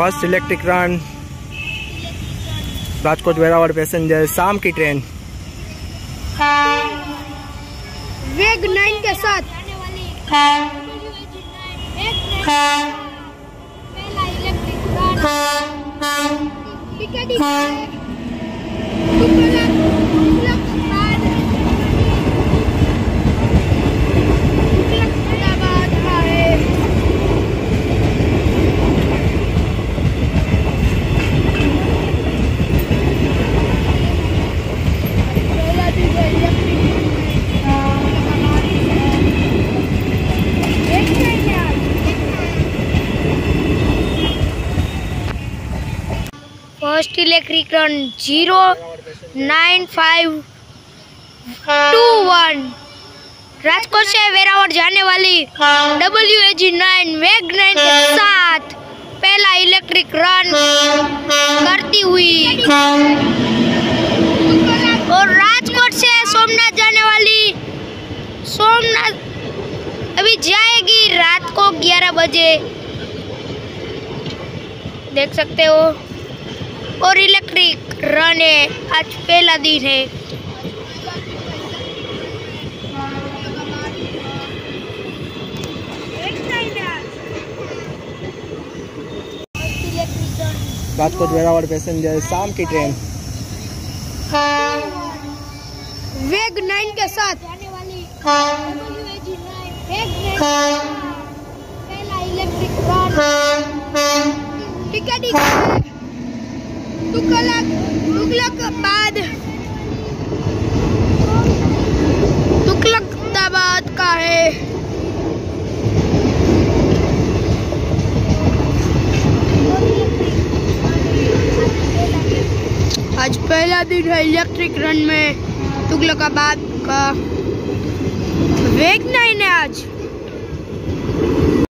First electric run. Rajkot Veraval passenger शाम की train. वेग नाइन के साथ। First electric run zero nine five two one Rajkot से वेरावट जाने वाली डब्ल्यू ए जी नाइन वेग नाइन के साथ पहला इलेक्ट्रिक रन करती हुई। और राजकोट से सोमनाथ जाने वाली, सोमनाथ अभी जाएगी रात को 11 बजे। देख सकते हो। और इलेक्ट्रिक रन है। आज पहला दिन है। राजकोट वेरावल पैसेंजर शाम की ट्रेन। वेग नाइन के साथ। जाने वाली पहला इलेक्ट्रिक रन। टिकट बाद। का है। आज पहला दिन है इलेक्ट्रिक रन में तुगलकाबाद का। वेग नाइन है आज।